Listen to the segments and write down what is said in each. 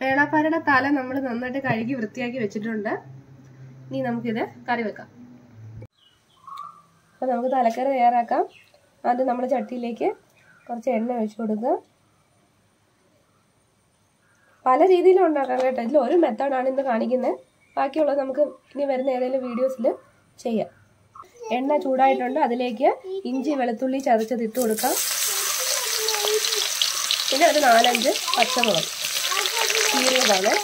വേളാപ്പാരയുടെ തല നമ്മൾ നന്നായിട്ട് കഴുകി വൃത്തിയാക്കി വെച്ചിട്ടുണ്ട്. ഇനി നമുക്കിത് കറി വെക്കാം. അപ്പോൾ നമുക്ക് തലക്കറി തയ്യാറാക്കാം. ആദ്യം നമ്മൾ ചട്ടിയിലേക്ക് കുറച്ച് എണ്ണ ഒഴിച്ചു കൊടുക്കുക. പല രീതിയിലും ഉണ്ടാക്കാം കേട്ടോ. ഇതിൽ ഒരു മെത്തേഡാണ് ഇന്ന് കാണിക്കുന്നത്. ബാക്കിയുള്ളത് നമുക്ക് ഇനി വരുന്ന ഏതെങ്കിലും വീഡിയോസിൽ ചെയ്യാം. എണ്ണ ചൂടായിട്ടുണ്ട്. അതിലേക്ക് ഇഞ്ചി വെളുത്തുള്ളി ചതച്ചത് ഇട്ട് കൊടുക്കാം. പിന്നെ ഒരു നാലഞ്ച് പച്ചമുളക്. കീറിയതാണ്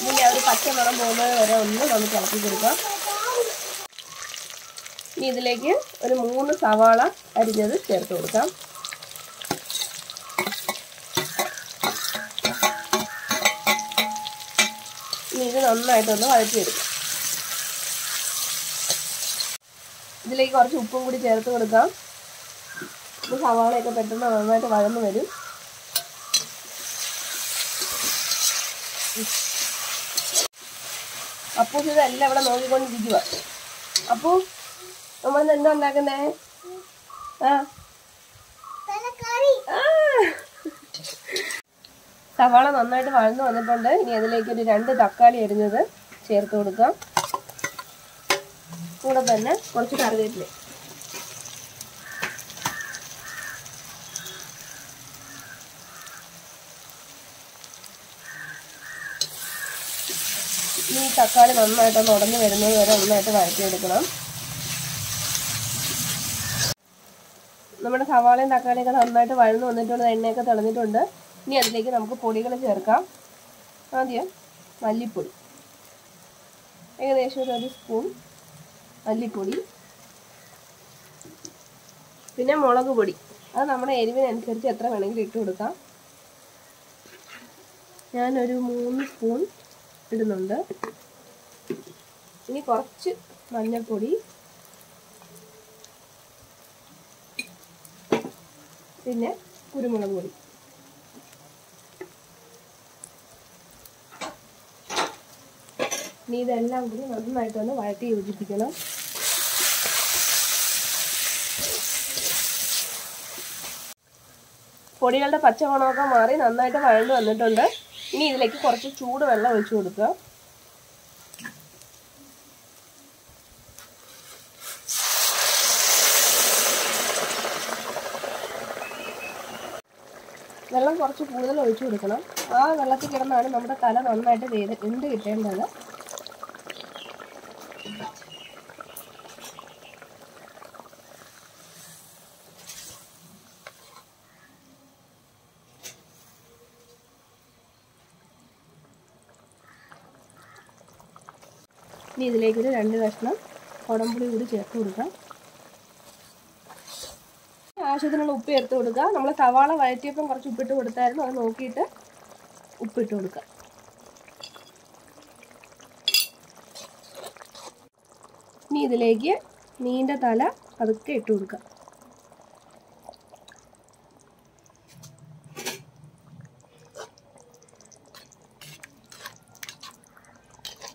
ഇതിന്റെ ഒരു നിറം പോകുന്നത് വരെ ഒന്ന് നമുക്ക് ഇളക്കി കൊടുക്കാം. ഇനി ഇതിലേക്ക് ഒരു മൂന്ന് സവാള അരിഞ്ഞത് ചേർത്ത് കൊടുക്കാം. ഇനി ഇത് നന്നായിട്ടൊന്ന് വഴറ്റിയെടുക്കാം. ഇതിലേക്ക് കുറച്ച് ഉപ്പും കൂടി ചേർത്ത് കൊടുക്കാം. സവാളയൊക്കെ പെട്ടെന്ന് നന്നായിട്ട് വഴന്ന് വരും. അപ്പൂ ഇതെല്ലാം ഇവിടെ നോക്കിക്കൊണ്ടിരിക്കുക അപ്പൂ നമ്മൾ എന്താ ഉണ്ടാക്കുന്നേ? ആ. സവാള നന്നായിട്ട് വഴന്ന് വന്നിട്ടുണ്ട്. ഇനി അതിലേക്ക് ഒരു രണ്ട് തക്കാളി അരിഞ്ഞത് ചേർത്ത് കൊടുക്കാം. കൂടെ തന്നെ കുറച്ച് കറിവേപ്പില. ഈ തക്കാളി നന്നായിട്ടൊന്ന് ഉടഞ്ഞു വരുന്നത് വരെ നന്നായിട്ട് വഴറ്റിയെടുക്കണം. നമ്മുടെ സവാളയും തക്കാളിയൊക്കെ നന്നായിട്ട് വഴന്നു വന്നിട്ടുണ്ട് എണ്ണയൊക്കെ തെളിഞ്ഞിട്ടുണ്ട് ഇനി അതിലേക്ക് നമുക്ക് പൊടികൾ ചേർക്കാം. ആദ്യം മല്ലിപ്പൊടി. ഏകദേശം ഒരു ഒരു സ്പൂൺ മല്ലിപ്പൊടി. പിന്നെ മുളക് പൊടി. അത് നമ്മുടെ എരിവിനനുസരിച്ച് എത്ര വേണമെങ്കിലും ഇട്ട് കൊടുക്കാം. ഞാനൊരു മൂന്ന് സ്പൂൺ ഇടുന്നുണ്ട്. ഇനി കുറച്ച് മഞ്ഞൾപ്പൊടി. പിന്നെ കുരുമുളക് പൊടി. ഇനി ഇതെല്ലാം കൂടി നന്നായിട്ടൊന്ന് വഴറ്റി യോജിപ്പിക്കണം. പൊടികളുടെ പച്ചമണമൊക്കെ മാറി നന്നായിട്ട് വഴണ്ട് വന്നിട്ടുണ്ട്. ഇനി ഇതിലേക്ക് കുറച്ച് ചൂട് വെള്ളം ഒഴിച്ചു കൊടുക്കുക. വെള്ളം കുറച്ച് കൂടുതൽ ഒഴിച്ചു കൊടുക്കണം. ആ വെള്ളത്തിൽ കിടന്നാണ് നമ്മുടെ തല നന്നായിട്ട് വേദ എന്ത് കിട്ടേണ്ടത്? ഇനി ഇതിലേക്കൊരു രണ്ട് കഷ്ണം കുടംപുളി കൂടി ചേർത്ത് കൊടുക്കാം. ആവശ്യത്തിനുള്ള ഉപ്പ് ചേർത്ത് കൊടുക്കുക. നമ്മൾ സവാള വഴറ്റിയപ്പം കുറച്ച് ഉപ്പിട്ട് കൊടുത്തായിരുന്നു. അത് നോക്കിയിട്ട് ഉപ്പിട്ട് കൊടുക്കുക. ഇനി ഇതിലേക്ക് നീണ്ട തല പതുക്കെ ഇട്ട് കൊടുക്കുക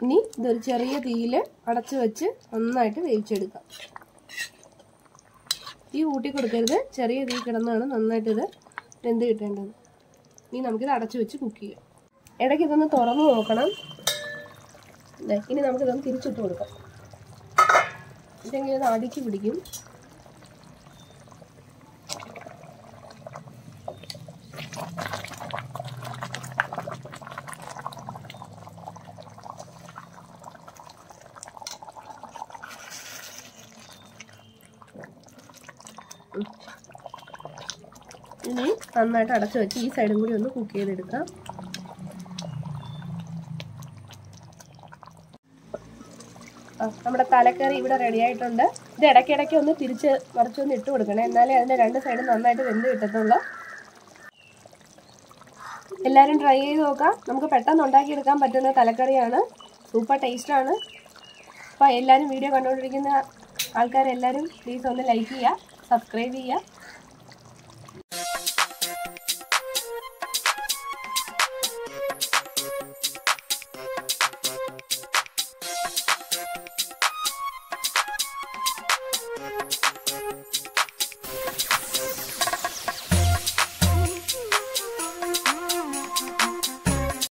ഇനി ഇതൊരു ചെറിയ തീയിൽ അടച്ചു വെച്ച് നന്നായിട്ട് വേവിച്ചെടുക്കാം. തീ കൂട്ടി കൊടുക്കരുത്. ചെറിയ തീ കിടന്നാണ് നന്നായിട്ട് ഇത് വെന്ത് കിട്ടേണ്ടത്. ഇനി നമുക്കിത് അടച്ചു വെച്ച് കുക്ക് ചെയ്യാം. ഇടയ്ക്ക് ഇതൊന്ന് തുറന്നു നോക്കണം. ഇനി നമുക്കിതൊന്ന് തിരിച്ചിട്ട് കൊടുക്കാം. ഇതെങ്കിലും ഇത് അടിക്ക് പിടിക്കും? ഇനി നന്നായിട്ട് അടച്ചു വെച്ച് ഈ സൈഡും കൂടി ഒന്ന് കുക്ക് ചെയ്തെടുക്കാം. നമ്മുടെ തലക്കറി ഇവിടെ റെഡി ആയിട്ടുണ്ട്. ഇത് ഇടയ്ക്കിടയ്ക്ക് ഒന്ന് തിരിച്ച് മറിച്ചൊന്ന് ഇട്ട് കൊടുക്കണം. എന്നാലേ അതിന്റെ രണ്ട് സൈഡും നന്നായിട്ട് വെന്ത് കിട്ടത്തുള്ളൂ. എല്ലാവരും ട്രൈ ചെയ്ത് നോക്കാം. നമുക്ക് പെട്ടെന്ന് ഉണ്ടാക്കിയെടുക്കാൻ പറ്റുന്ന തലക്കറിയാണ്. സൂപ്പർ ടേസ്റ്റാണ് അപ്പോൾ എല്ലാവരും വീഡിയോ കണ്ടുകൊണ്ടിരിക്കുന്ന ആൾക്കാരെല്ലാവരും പ്ലീസ് ഒന്ന് ലൈക്ക് ചെയ്യുക സബ്സ്ക്രൈബ് ചെയ്യുക.